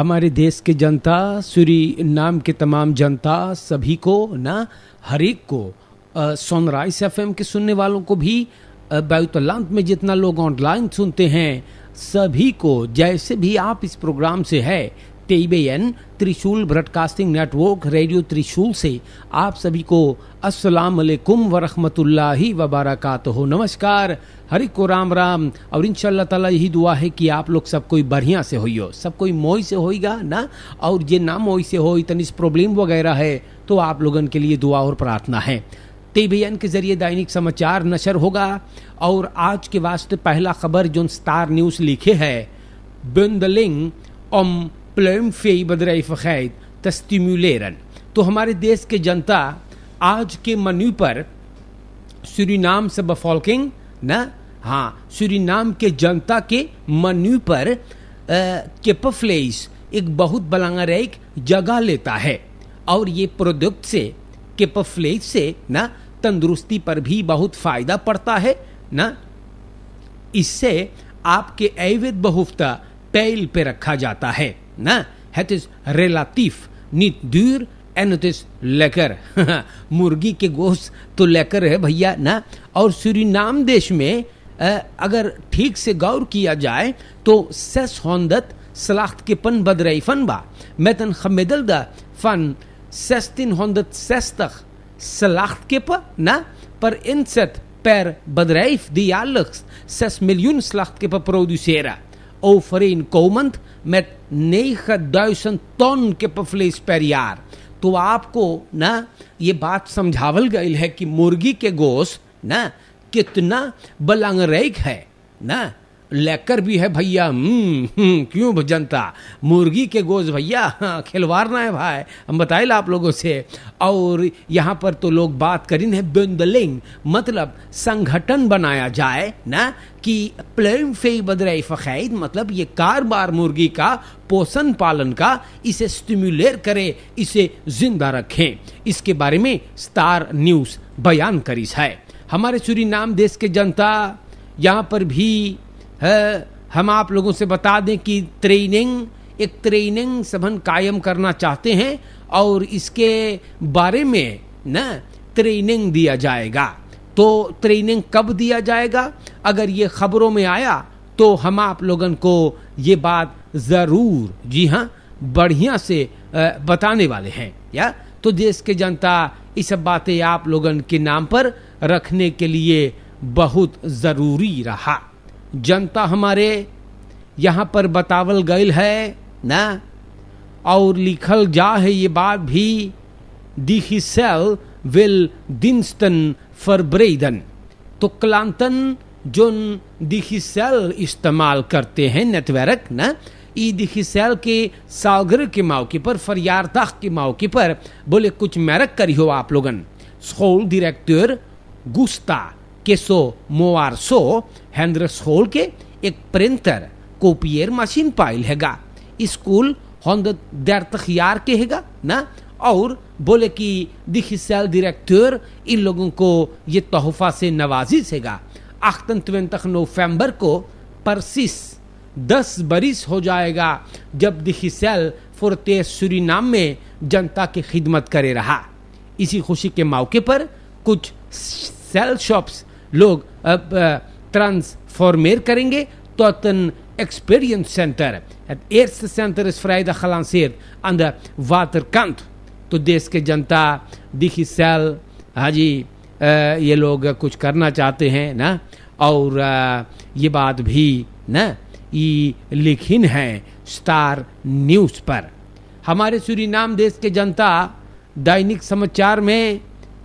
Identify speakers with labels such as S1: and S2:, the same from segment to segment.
S1: हमारे देश के जनता, सूरी नाम के तमाम जनता सभी को, ना, हर एक को सनराइज एफ़ के सुनने वालों को भी बायुतलांत में जितना लोग ऑनलाइन सुनते हैं, सभी को, जैसे भी आप इस प्रोग्राम से है टेबेन त्रिशूल ब्रॉडकास्टिंग नेटवर्क, रेडियो त्रिशूल से, आप सभी को अस्सलाम वालेकुम व रहमतुल्लाहि व हो नमस्कार हरि को राम राम। और इन ताला यही दुआ है कि आप लोग सब कोई बढ़िया से होइयो। सब कोई मोई से होइगा ना? और जे ना मोई से हो तनिस प्रॉब्लम वगैरह है तो आप लोगन के लिए दुआ और प्रार्थना है। टेबेन के ज़रिए दैनिक समाचार नशर होगा। और आज के वास्ते पहला खबर जो स्टार न्यूज़ लिखे है, बिंदलिंग ओम pluimvee bedrijvigheid te stimuleren. तो हमारे देश के जनता आज के मनु पर, सूरीनाम से बफॉल्किंग, न? हाँ सूरीनाम के जनता के मनु पर केपफ्लेस, एक बहुत बलांगरेक जगह लेता है। और ये प्रोडक्ट से, केपफ्लेस से, न, तंदुरुस्ती पर भी बहुत फ़ायदा पड़ता है, न। इससे आपके अवैध बहुफ्ता पैल पे रखा जाता है, ना। Het is relatief duur en het is lekker मुर्गी के गोश्त तो लेकर है भैया, ना। और सूरीनाम देश में अगर ठीक से गौर किया जाए तो सस होंदत सलाख्त के पन बदरई फन बा। मैतन खमेदल द फन सस्तिन होंदत सस तख सलाख्त के प, न? पर इन सत पैर बदरईफ दिया मिलियन सलाख्त के प ओ फरीन कोमंत मैट नेख दायसन टन के पफलेस पर यार। तो आपको, ना? ये बात समझावल गई है कि मुर्गी के गोश ना? कितना बलंगरेक है ना? लेकर भी है भैया हम्म, हम्म, क्यों जनता मुर्गी के गोज भैया हाँ, खिलवार ना है भाई हम बताए आप लोगों से। और यहाँ पर तो लोग बात करें है बिंदलिंग मतलब संगठन बनाया जाए ना? कि प्लेम फे बदराई फ़ैद मतलब ये कारबार मुर्गी का पोषण पालन का इसे स्टिमुलेट करे इसे ज़िंदा रखें। इसके बारे में स्टार न्यूज़ बयान करी है। हमारे सूरी नाम देश के जनता, यहाँ पर भी, है, हम आप लोगों से बता दें कि ट्रेनिंग एक ट्रेनिंग सबन कायम करना चाहते हैं और इसके बारे में, न ट्रेनिंग दिया जाएगा। तो ट्रेनिंग कब दिया जाएगा? अगर ये खबरों में आया तो हम आप लोगन को ये बात ज़रूर, जी हाँ बढ़िया से बताने वाले हैं, या? तो देश के जनता, इस सब बातें आप लोगन के नाम पर रखने के लिए बहुत ज़रूरी रहा। जनता हमारे यहाँ पर बतावल गयल है, ना? और लिखल जा है ये बात भी दिखिसल विल दिनस्तन फरब्रेदन। तो क्लांतन जो दिखिसल इस्तेमाल करते हैं नेटवर्क, ना? ई दिखिसल के सागर के मौके पर फरियारदाख के मौके पर बोले, कुछ मैरक करी हो आप लोगन। स्कूल डायरेक्टर गुस्ता केसो हैंद्र स्कूल के एक प्रिंटर कोपियर मशीन पाइल हैगा। स्कूल होंद देर तखियार के हैगा, ना? और बोले कि दिखिसल डायरेक्टर इन लोगों को ये तोहफा से नवाजी सेगा। अख्तन तक नवंबर को परसिस दस बरिस हो जाएगा जब दिखिसल फुरते सुरीनाम में जनता की खिदमत करे रहा। इसी खुशी के मौके पर कुछ सेल शॉप्स लोग अब ट्रांसफॉर्मेर करेंगे tot een experience. Het eerste center is vrijdag gelanceerd aan de waterkant. तो देश के जनता दिखिसल हाजी ये लोग कुछ करना चाहते हैं, ना और ये बात भी, ना ये लिखिन है स्टार न्यूज़ पर हमारे सूरीनाम देश के जनता, दैनिक समाचार में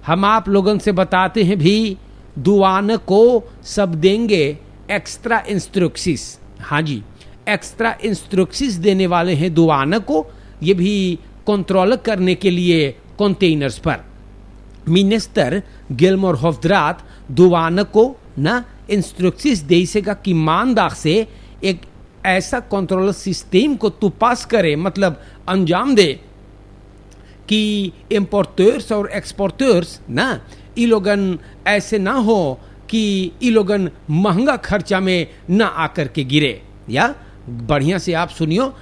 S1: हम आप लोगों से बताते हैं भी, दुआन को सब देंगे एक्स्ट्रा इंस्ट्रक्सिस हाँ जी एक्स्ट्रा इंस्ट्रक्सिस देने वाले हैं दुआन को, ये भी कंट्रोल करने के लिए कंटेनर्स पर। मिनिस्टर गिलमोर हफ्दरात दुआन को ना इंस्ट्रक्सिस दे सका कि मानदाग से एक ऐसा कंट्रोल सिस्टम को तू पास करे मतलब अंजाम दे कि इम्पोर्टर्स और एक्सपोर्टर्स ना ये लोगन ऐसे ना हो कि ये लोगन महँगा खर्चा में ना आकर के गिरे या बढ़िया से आप सुनियो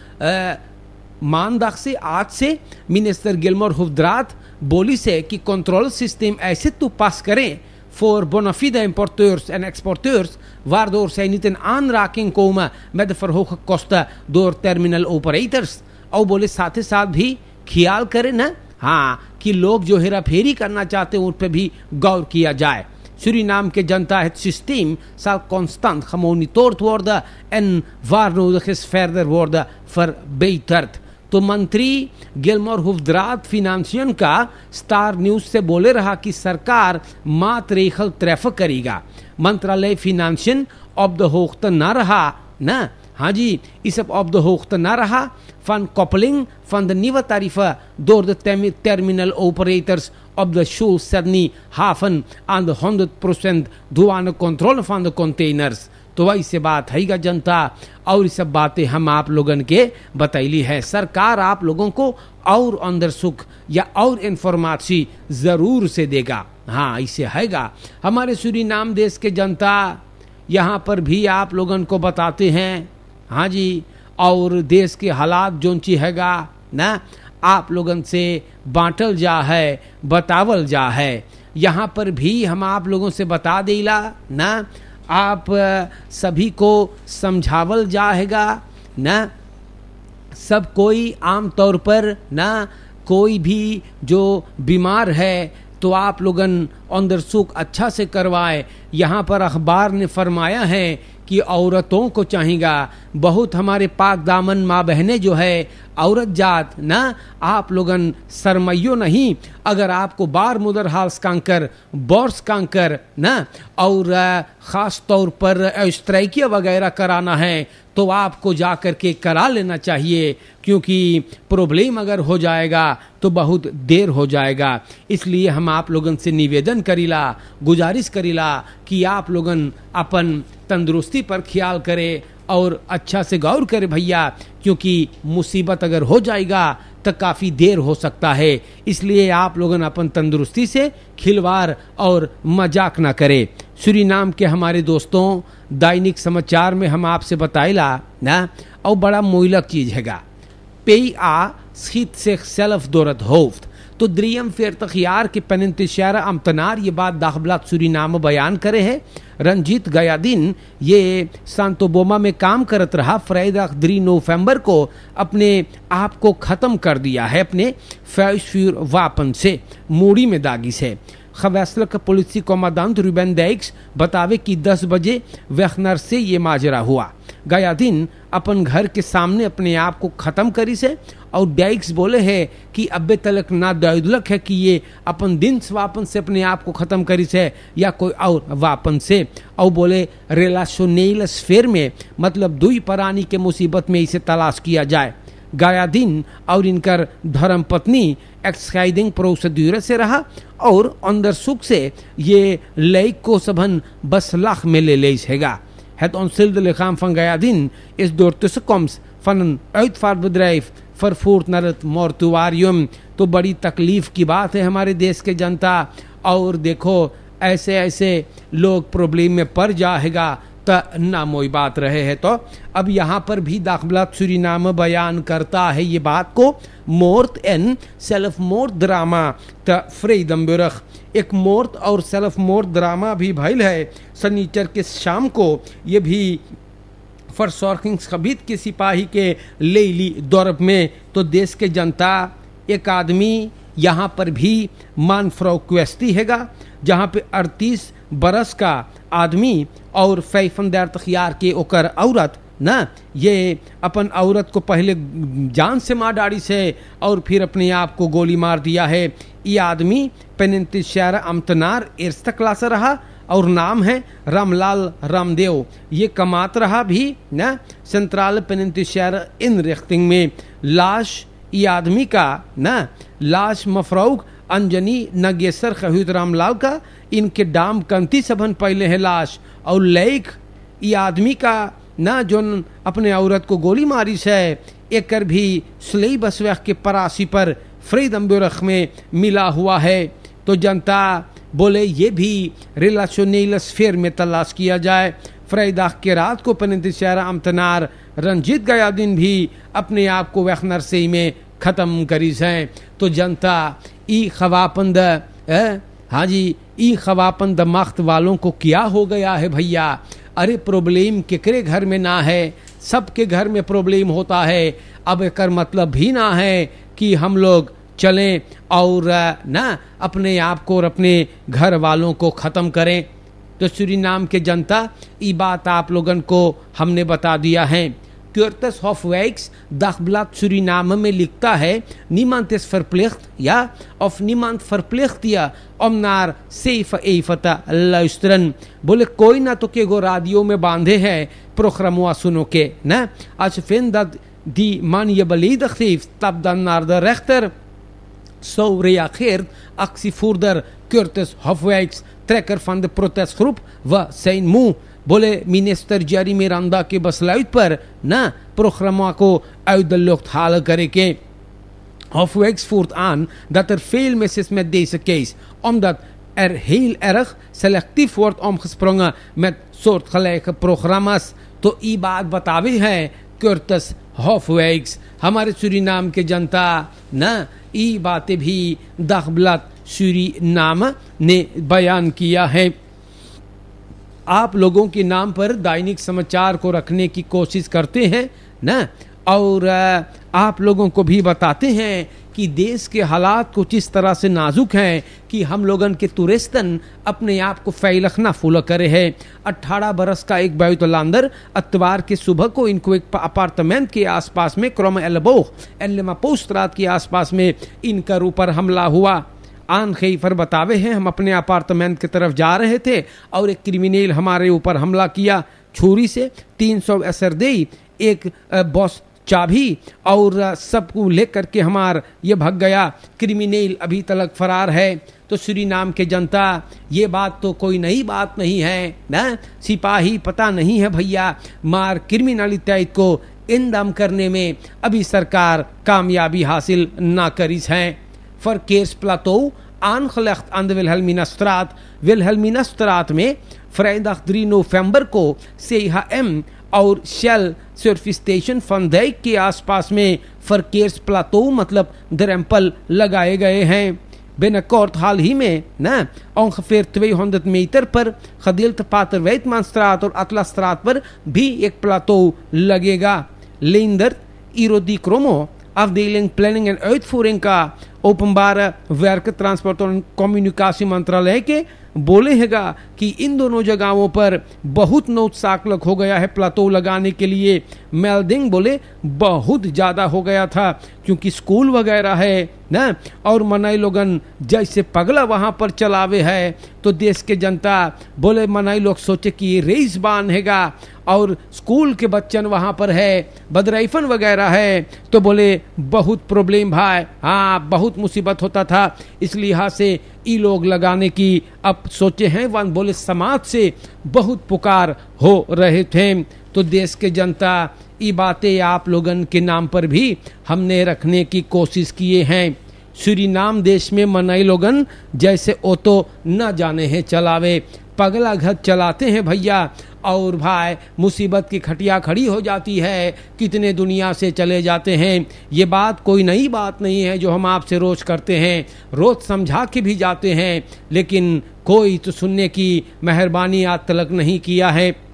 S1: मानदाख से आज से मिनिस्टर गिलमोर हुफद्रात बोली से कि कंट्रोल सिस्टम ऐसे तो पास करें bona fide importeurs en exporteurs, waardoor zij niet in aanraking komen met de verhoogde kosten door terminal operators. और बोले साथ ही साथ भी ख्याल करें ना हाँ कि लोग जो हेरा फेरी करना चाहते हैं, उन पर भी गौर किया जाए। Suriname Janata het systeem zal constant gemonitord worden en waar nodig is verder worden verbeterd. तो मंत्री गिलमोर हुफद्रात फिनांसियन का स्टार न्यूज़ से बोले रहा कि सरकार मातरेखल त्रेफ करेगा। मंत्रालय फिनांसियन ऑफ़ द होख्त न रहा, न? हाँ जी इस ऑफ़ द होक्त ना रहा फन कॉपलिंग फन द नीव तारीफ़ दोर द टर्मिनल ऑपरेटर्स ऑफ़ द शो सरनी हाफन ऑन द हंड्रेड परसेंट धुआन कंट्रोल फॉन द कंटेनर्स तो वही से बात है जनता और सब बातें हम आप लोगन के बतैली है सरकार आप लोगों को और अंदर सुख या और इन्फॉर्मेशन ज़रूर से देगा हाँ इसे है हमारे सूरी नाम देश के जनता यहाँ पर भी आप लोगों को बताते हैं हाँ जी, और देश के हालात जो ची हैगा, ना, आप लोगन से बांटल जा है, बतावल जा है। यहाँ पर भी हम आप लोगों से बता देला, ना, आप सभी को समझावल जाएगा न, सब कोई आम तौर पर, न, कोई भी जो बीमार है तो आप लोगन अंदर सुख अच्छा से करवाए। यहाँ पर अखबार ने फरमाया है कि औरतों को चाहेगा बहुत हमारे पाक दामन माँ बहने जो है, औरत जात, ना, आप लोगन सरमयो नहीं। अगर आपको बार मुदर हाल्स कांकर, बोर्स कांकर, ना, और ख़ास तौर पर स्ट्राइकिया वगैरह कराना है तो आपको जा कर के करा लेना चाहिए, क्योंकि प्रॉब्लम अगर हो जाएगा तो बहुत देर हो जाएगा। इसलिए हम आप लोगन से निवेदन करीला, गुजारिश करीला कि आप लोगन अपन तंदुरुस्ती पर ख्याल करें और अच्छा से गौर करें भैया, क्योंकि मुसीबत अगर हो जाएगा तो काफ़ी देर हो सकता है। इसलिए आप लोगों अपन तंदुरुस्ती से खिलवाड़ और मज़ाक ना करे। श्री नाम के हमारे दोस्तों, दैनिक समाचार में हम आपसे बताइला, ना, और बड़ा मोइलक चीज़ हैगा। पेई आ स्थित से सेल्फ दोरत होफ्त। तो फेर तखियार के पनंतशारा अमतनार, ये बात दाखबलात सूरी नाम बयान करे है। रंजीत गया दिन ये सांतोबोमा में काम करत रहा फ्राइडा द्री नवंबर को अपने आप को ख़त्म कर दिया है, अपने फैश्फ्यूर वापन से, मूड़ी में दागी से। खवैसल का पुलिस कमांडेंट रुबेन दैक्स बतावे कि 10 बजे वेखनर से ये माजरा हुआ। गया दिन अपन घर के सामने अपने आप को ख़त्म करी से, और डैक्स बोले है कि अबे तलक ना दैदुलक है कि ये अपन दिन वापन से अपने आप को ख़त्म करी से, या कोई और वापन से। और बोले रेलाशोनेल स्फेयर में मतलब दुई परानी के मुसीबत में इसे तलाश किया जाए। गाया दिन, और इनकर धर्म पत्नी एक्साइडिंग प्रोसीड्यूर से रहा, और अंदर सुख से ये लेक को सबन बस लाख में ले ले Het ontzilde lichaam van Gayadin is door tussenkomst van een uitvaartbedrijf vervoerd naar het mortuarium. तो बड़ी तकलीफ़ की बात है हमारे देश के जनता और देखो ऐसे ऐसे लोग प्रॉब्लम में पड़ जाएगा त नामोई बात रहे है तो अब यहाँ पर भी दाखला नाम बयान करता है ये बात को मोर्ट एन सेल्फ मोर्ट ड्रामा त फ्रेदम्बरख एक मोर्ट और सेल्फ मोर्ट ड्रामा भी भैल है। सनीचर के शाम को ये भी फरसौरकिंग खबीत के सिपाही के ले ली दौरब में तो देश के जनता, एक आदमी यहाँ पर भी मान फ्रोक्वेस्ती हैगा, जहाँ पे अड़तीस बरस का आदमी और फैफनदार तखियार के ओकर औरत ना, ये अपन औरत को पहले जान से मार डाड़ी से और फिर अपने आप को गोली मार दिया है। ये आदमी पेनतिशारा अमतनार इर्स्त क्लास रहा और नाम है रामलाल रामदेव। ये कमात रहा भी, ना, सेंट्रल पेनतिशारा इन रिख्तिंग में। लाश, ये आदमी का, ना, लाश मफरूक, अंजनी, नगेसर, खहूत रामलाल का, इनके डाम कंती सबन पहले है लाश। और लेख ये आदमी का ना जो अपने औरत को गोली मारी से, एक कर भी सलई बसवह के परासी पर फ्रीद अम्बुरख में मिला हुआ है। तो जनता बोले, ये भी रिलाशोनेल में तलाश किया जाए। फ्रैदाख के रात को पनंतशारा अमतनार रंजीत गया दिन भी अपने आप को वह नरसई में ख़त्म करी हैं तो जनता, ई खवापंद हाँ जी, ई खवापंद मख्त वालों को क्या हो गया है भैया? अरे प्रॉब्लम केकरे घर में ना है? सबके घर में प्रॉब्लम होता है। अब एक मतलब भी ना है कि हम लोग चलें और, ना, अपने आप को और अपने घर वालों को ख़त्म करें। तो श्री नाम के जनता ये बात आप लोगन को हमने बता दिया है। Curtis Hofwijks dagblad Suriname में लिखता है niemand is verplicht ja of niemand verplicht je om naar zeven even te luisteren बोले कोई ना तो के गो राडियो में बांधे है programma सुनो के ना als je vindt dat die man je beledigd heeft stap dan naar de rechter zo reageert actievoerder Curtis Hofwijks trekker van de protestgroep we zijn moe बोले मिनिस्टर जेरी मिरांडा के besluit per na programma को uit de lucht halen करके Hofweeks voert aan dat er veel mis is met deze case, omdat er heel erg selectief wordt omgesprongen met soortgelijke programma's. तो ये बात बतावे है कर्टस हॉफवेक्स हमारे Suriname के जनता न ये बातें भी दखबलत सूरीनाम ने बयान किया है आप लोगों के नाम पर दैनिक समाचार को रखने की कोशिश करते हैं, ना? और आप लोगों को भी बताते हैं कि देश के हालात कुछ इस तरह से नाजुक हैं कि हम लोगन के तुरस्तन अपने आप को फैलखना फूल करे है। अट्ठारह बरस का एक बैतुलांदर अतवार के सुबह को इनको एक अपार्टमेंट के आसपास में, क्रोम एल्बो, एलिमा पोस्ट रात के आसपास में इनकर ऊपर हमला हुआ। आन पर बतावे हैं, हम अपने अपार्टमेंट की तरफ़ जा रहे थे और एक क्रिमिनल हमारे ऊपर हमला किया छुरी से, तीन सौ असर दे एक बॉस चाबी और सबको लेकर के हमार ये भग गया। क्रिमिनल अभी तलक फरार है। तो श्री नाम के जनता, ये बात तो कोई नई बात नहीं है, ना? सिपाही पता नहीं है भैया, मार क्रिमिनलिटी को इन दम करने में अभी सरकार कामयाबी हासिल ना करी है। verkeersplateau aangelegd aan de Wilhelminastraat. Wilhelminastraat में vrijdag 3 नवंबर को CHM और शेल सर्विस स्टेशन फंदैक के आसपास में फरकेर्स प्लाटो मतलब drempel लगाए गए हैं binnenkort haal hiermee, ne? ongeveer 200 meter per gedeelte Pater Weidmanstraat और Atlasstraat पर भी एक plateau लगेगा Leendert Irodi Kromo afdeling planning en uitvoering का openbare werken, transport और कम्युनिकासी मंत्रालय के बोले हैगा कि इन दोनों जगहों पर बहुत नौत्साकलक हो गया है प्लाटो लगाने के लिए। मेल्डिंग बोले, बहुत ज़्यादा हो गया था, क्योंकि स्कूल वगैरह है, ना? और मनाई लोगन जैसे पगला वहाँ पर चलावे है तो देश के जनता बोले, मनाई लोग सोचे कि ये रेस बान हैगा, और स्कूल के बच्चन वहाँ पर है, बदराइफन वगैरह है तो बोले, बहुत प्रॉब्लम भाई। हाँ बहुत मुसीबत होता था इस लिहाज से ई लोग लगाने की अब सोचे हैं। वन बोले, समाज से बहुत पुकार हो रहे थे। तो देश के जनता ये बातें आप लोगन के नाम पर भी हमने रखने की कोशिश किए हैं। श्री नाम देश में मनाई लोगन, जैसे ओ तो न जाने हैं चलावे। पगला घर चलाते हैं भैया। और भाई, मुसीबत की खटिया खड़ी हो जाती है। कितने दुनिया से चले जाते हैं। ये बात कोई नई बात नहीं है जो हम आपसे रोज करते हैं। रोज समझा के भी जाते हैं, लेकिन कोई तो सुनने की मेहरबानी आज तलक नहीं किया है।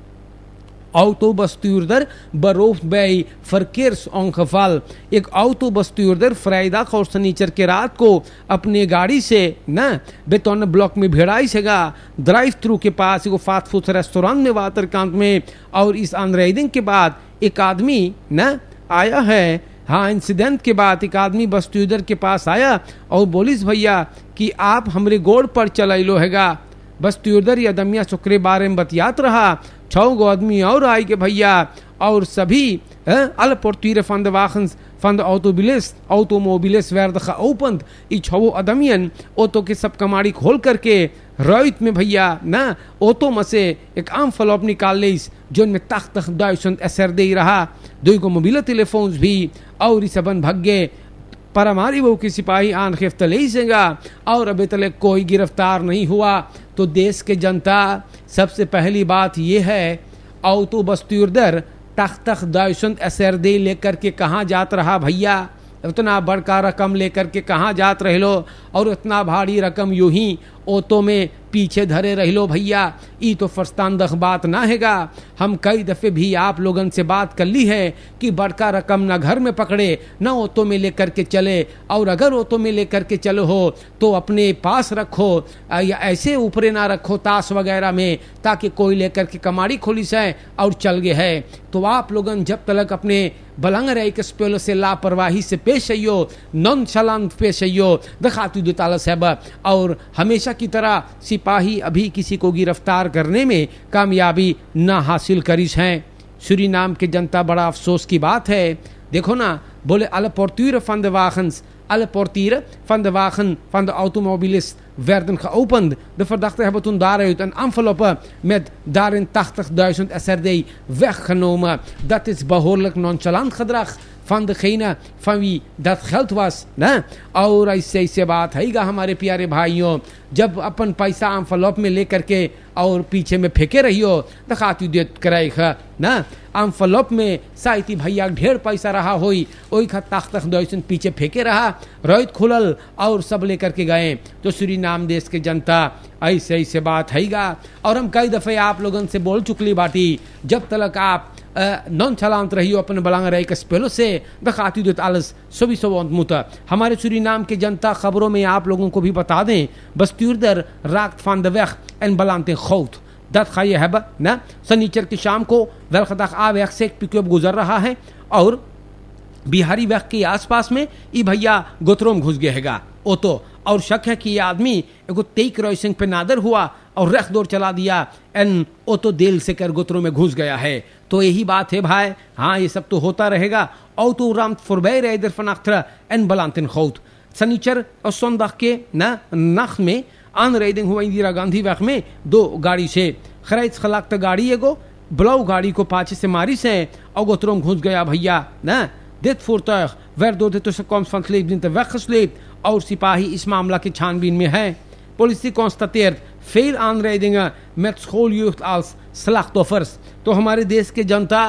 S1: Autobestuurder berooft bij verkeersongeval. एक autobestuurder vrijdag और शनिचर के रात को अपनी गाड़ी से न बेतौन ब्लॉक में भिड़ाई सेगा ड्राइव थ्रू के पास एक फास्ट फ़ूड रेस्टोरेंट में वातरकांत में और इस अनरेडिंग के बाद एक आदमी न आया है हाँ इंसिडेंट के बाद एक आदमी बस्तुदर के पास आया और बोलिस भैया कि आप हमरे गोड़ पर चलैलो हैगा बस्तुदर या दमिया शुक्रे बारे में बतियात रहा छः गो आदमी और आई के भैया, और सभी werden geopend. ई छो अदमियन ऑटो के सब कमाड़ी खोल करके रोहित में भैया, ना ऑटो में से एक आम फलॉप निकाल ले जो में तख असर दे रहा दो को मोबिल टेलीफोन्स भी, और सबन भग्गे, परमारी वो की सिपाही आन खिफ्त ले सेगा और अभी तक कोई गिरफ़्तार नहीं हुआ तो देश के जनता, सबसे पहली बात यह है, औतो तख तख्त दुइसंद एसरदे लेकर के कहाँ जात रहा भैया? इतना बड़का रकम लेकर के कहाँ जात रह लो? और इतना भारी रकम यूँ ही ओतो में पीछे धरे रह लो भैया। ई तो फरस्तानदख बात ना हैगा। हम कई दफ़े भी आप लोगन से बात कर ली है कि बड़का रकम ना घर में पकड़े, ना ओतो में लेकर के चले। और अगर ओतो में लेकर के चलो हो तो अपने पास रखो या ऐसे ऊपरे ना रखो ताश वगैरह में, ताकि कोई लेकर के कमाड़ी खोली से और चल गए है। तो आप लोगन जब तक अपने बलंग रहे स्पेलो से लापरवाही से पेश आइयो नॉन चलान पेश अयो दखातु ताला साहब, और हमेशा की तरह सिपाही अभी किसी को गिरफ्तार करने में कामयाबी न हासिल करिश हैं सूरी नाम के जनता बड़ा अफसोस की बात है देखो ना बोले अल पोर्तुर फंद वाहन्स alle portieren van de wagen van de automobilist werden geopend. De verdachten hebben toen daaruit een enveloppe met daarin 80.000 SRD weggenomen. Dat is behoorlijk nonchalant gedrag Van degene van wie dat geld was ना और ऐसे ऐसे बात है हमारे प्यारे भाइयों जब अपन पैसा एम्फलॉप में लेकर के और पीछे में फेंके रहियो दखाती देत कराई खा ना एम्फलॉप में साइती भैया ढेर पैसा रहा होई ओई खा तख तख दोसन पीछे फेंके रहा रोहित खुलल और सब लेकर के गए तो सूरी नाम देश के जनता ऐसे ऐसे बात है और हम कई दफ़े आप लोगों से बोल चुकली बाटी जब तक आप non chalant रही हो अपने belangrijke spullen से gaat u dit alles sowieso ontmoeten हमारे सूरीनाम के जनता खबरों में आप लोगों को भी बता दें van de weg en belandt in goud. Dat ga je hebben ना सनीचर की शाम को वेलखदाख आ वेख से एक पिकअप गुजर रहा है और बिहारी वेख के आसपास में ई भैया गोत्रों घुस गया ओ तो और शक है कि ये आदमी एगो तेईक रॉयसिंग पे नादर हुआ और रख दौर चला दिया। एन, ओ तो देल से कर गोत्रों में घुस गया है। तो यही बात है भाई। हाँ ये सब तो होता रहेगा। औ तो राम फुरबैर इधर फनाख्तर। एन, बलांतिन खौत। सनीचर और सोनदाख के नख में, आन रही दिन हुआ इंदिरा गांधी वक में दो गाड़ी से। खरा खलाक्त गाड़ी एगो, ब्लाउ गाड़ी को पाचे से मारी से औ गोत्रों घुस गया भैया। न, दित फुरत वैर दो दे तो से कौन फंसले वक्स ले और सिपाही इस मामला की छानबीन में है। पुलिस की कौन सत्यर्थ veel aanrijdingen met schooljeugd als slachtoffers. तो हमारे देश के जनता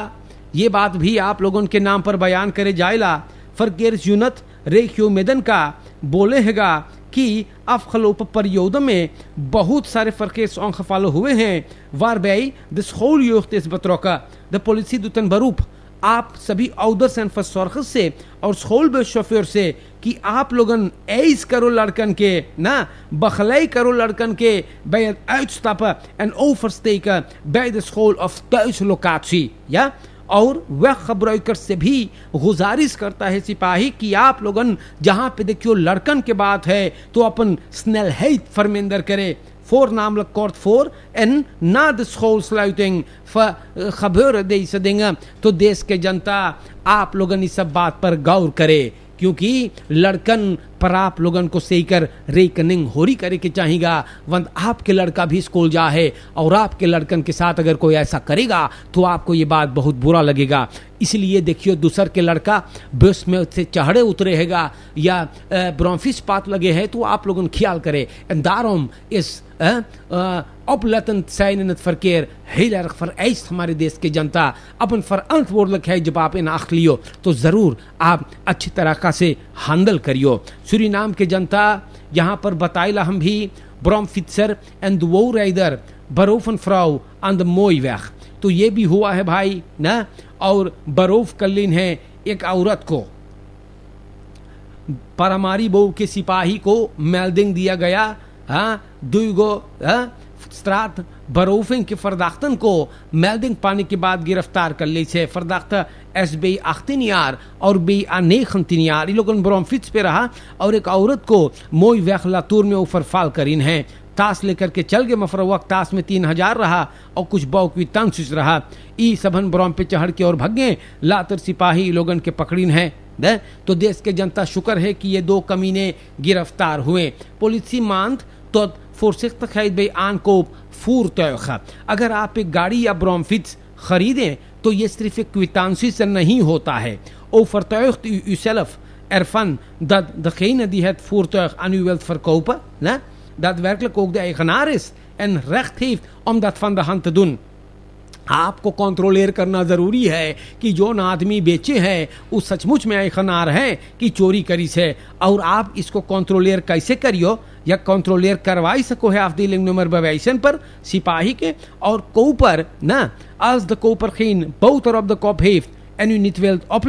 S1: ये बात भी आप लोगों के नाम पर बयान करे जायला फरकेर यूनत रेखियो मेदन का बोले हैगा कि अफखलोप परियोद में बहुत सारे फरके सौंख फालो हुए हैं वार बैई द स्कूल युक्त इस बतरो द पॉलिसी दुतन बरूप आप सभी औदर सैन से और सोल बेशफ़िर से कि आप लोगन ऐस करो लड़कन के, ना, बखलाई करो लड़कन के बैद लोकाची, या? और वह खबर से भी गुजारिश करता है सिपाही कि आप लोग जहाँ पे देखियो लड़कन के बात है तो अपन स्नेल हेत फरमेंदर करें। Voor, namelijk kort voor, en na de schoolsluiting gebeuren deze dingen तो देश के जनता आप लोगन इस सब बात पर गौर करे क्योंकि लड़कन पर आप लोगन को सही रेकनिंग होरी करे के चाहेगा वंद आपके लड़का भी स्कूल जा है और आपके लड़कन के साथ अगर कोई ऐसा करेगा तो आपको ये बात बहुत बुरा लगेगा इसलिए देखियो दूसर के लड़का बस में से चढ़े उतरेगा या ब्रोफिस पात लगे है तो आप लोगों ख्याल करे दारोम इस oplettend zijn in het verkeer. Heel erg vereist हमारे देश की जनता अपन verantwoordelijk है जब आप इन आख लियो तो ज़रूर आप अच्छी तरह से हैंडल करियो सूरीनाम के जनता यहाँ पर बताइला हम भी ब्रॉम फित्सर एंड वो राइडर बरोफन फ्राउ आन द मोई वैख तो ये भी हुआ है भाई ना और बरोफ कलिन है एक औरत को परमारी बहू के सिपाही को मेल्डिंग दिया गया दुगो हाँ straat के verdachten को melding पाने के बाद गिरफ़्तार कर ली छे। verdachte SB 18 jaar और BA 19 jaar ये लोग ब्रोम फिट्स पे रहा और एक औरत को मोई वेख लातूर में ऊपर फाल करीन है। ताश लेकर के चल गए मफर वक्त, ताश में तीन हज़ार रहा और कुछ बौकवी तंग रहा। ई सभन ब्रोम पे चढ़ के और भगे, लातर सिपाही लोगन के पकड़ीन है। दे? तो देश के जनता शुक्र है कि ये दो कमीने गिरफ़्तार हुए। पुलिस मानत तो voorzichtigheid bij aankoop voertuigen. अगर आप एक गाड़ी या ब्रोमफिट्स खरीदें तो ये सिर्फ एक क्वितांसी से नहीं होता है overtuigt u uzelf ervan dat degene die het voertuig aan u wilt verkopen, daadwerkelijk ook de eigenaar is en recht heeft om dat van de hand te doen. आपको कंट्रोल एयर करना ज़रूरी है कि जो ना आदमी बेचे है, वो सचमुच में खनार है कि चोरी करी से। और आप इसको कंट्रोल एयर कैसे करियो? या कंट्रोल एयर करवाई सको है आप दिलिंग नंबर वेवाइसन पर, सिपाही के? और कोपर ना अज द कोपर खीन बोथ ऑफ़ द कॉप हेफ एन यू नीथ वेल्थ ऑफ़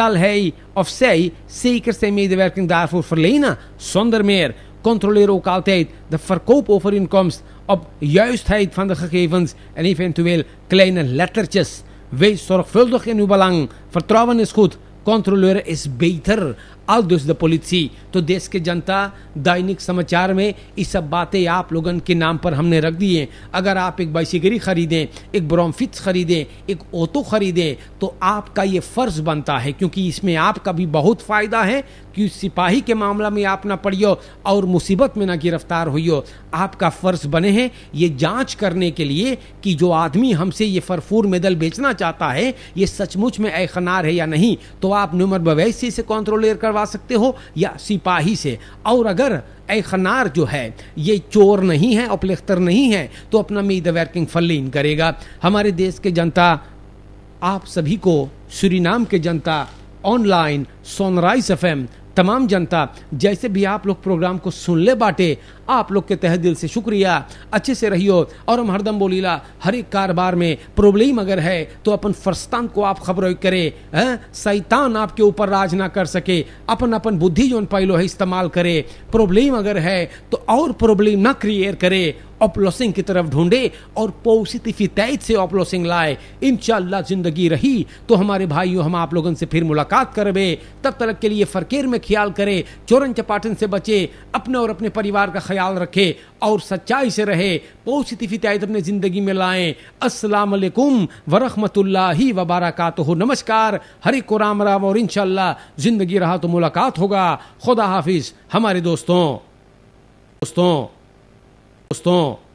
S1: है ऑफ़ से सीकर से मे दर्किंग दार फॉर फॉर लेना सौंदर मेयर कंट्रोल एयर ओ कालते the for cope over incomes op juistheid van de gegevens en eventueel kleine lettertjes. Wees zorgvuldig in uw belang. Vertrouwen is goed. Controleren is beter. Dus de politie तो देश के जनता, दैनिक समाचार में ये सब बातें आप लोगन के नाम पर हमने रख दिए। अगर आप एक बाइसिकरी खरीदें, एक ब्रोमफिट्स खरीदें, एक ऑटो खरीदें तो आपका ये फ़र्ज़ बनता है, क्योंकि इसमें आपका भी बहुत फ़ायदा है कि सिपाही के मामला में आप ना पड़ियो और मुसीबत में ना गिरफ़्तार हुई आपका फ़र्ज़ बने हैं ये जाँच करने के लिए कि जो आदमी हमसे ये फरफूर मेदल बेचना चाहता है, ये सचमुच में ऐखनार है या नहीं। तो आप नुमर बवैसी से कंट्रोलेर करवा सकते हो या सिपाही से। और अगर ए खनार जो है, ये चोर नहीं है अपलिख्तर नहीं है तो अपना मीद वर्किंग फलीन करेगा। हमारे देश के जनता, आप सभी को श्री के जनता, ऑनलाइन, सोनराइज एफ़ तमाम जनता, जैसे भी आप लोग प्रोग्राम को सुन ले बाटे, आप लोग के तह दिल से शुक्रिया। अच्छे से रहियो और हम हरदम बोलीला, हर एक कारोबार में प्रॉब्लम अगर है तो अपन फरस्तान को आप खबर करे सैतान आपके ऊपर राज ना कर सके अपन अपन बुद्धि जो पहलो है इस्तेमाल करे। प्रॉब्लम अगर है तो और प्रॉब्लम ना क्रिएट करे। ऑपलोसिंग की तरफ़ ढूंढे और पॉजिटिविटी से ऑपलोसिंग लाए। इंशाल्लाह ज़िंदगी रही तो हमारे भाइयों, हम आप लोगों से फिर मुलाकात करबे तब तक के लिए फरकेर में ख्याल करे, चोरन चपाटन से बचे, अपने और अपने परिवार का ख्याल रखे और सच्चाई से रहे। पॉजिटिविटी अपने ज़िंदगी में लाएँ। अस्सलाम वालेकुम वरहमतुल्लाहि वबरकातुहू। नमस्कार। हरे को राम राम और इंशाल्लाह ज़िंदगी रहा तो मुलाकात होगा। खुदा हाफिज। हमारे दोस्तों दोस्तों दोस्तों